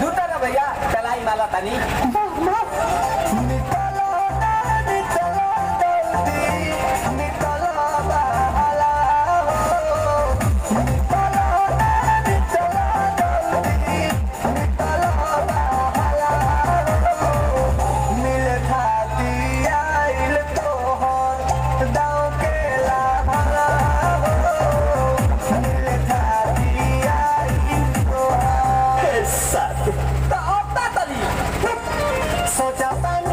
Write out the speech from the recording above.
जूता ना भैया चलाई माला तनी। da Papá